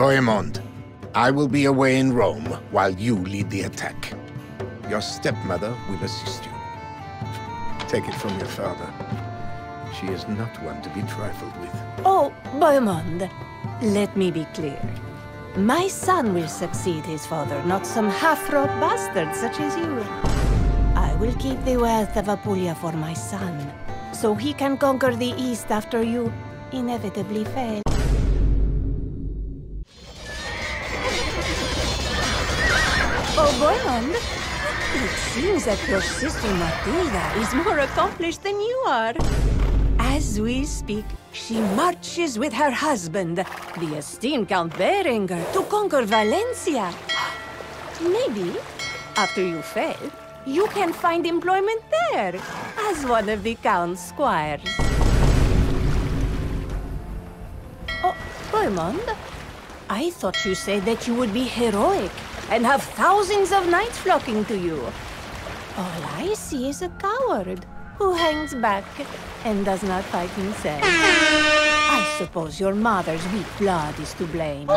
Bohemond, I will be away in Rome while you lead the attack. Your stepmother will assist you. Take it from your father. She is not one to be trifled with. Oh, Bohemond, let me be clear. My son will succeed his father, not some half-wrought bastard such as you. I will keep the wealth of Apulia for my son, so he can conquer the East after you inevitably fail. Bohemond, it seems that your sister Matilda is more accomplished than you are. As we speak, she marches with her husband, the esteemed Count Berenger, to conquer Valencia. Maybe, after you fail, you can find employment there as one of the Count's squires. Oh, Bohemond, I thought you said that you would be heroic and have thousands of knights flocking to you. All I see is a coward who hangs back and does not fight himself. I suppose your mother's weak blood is to blame.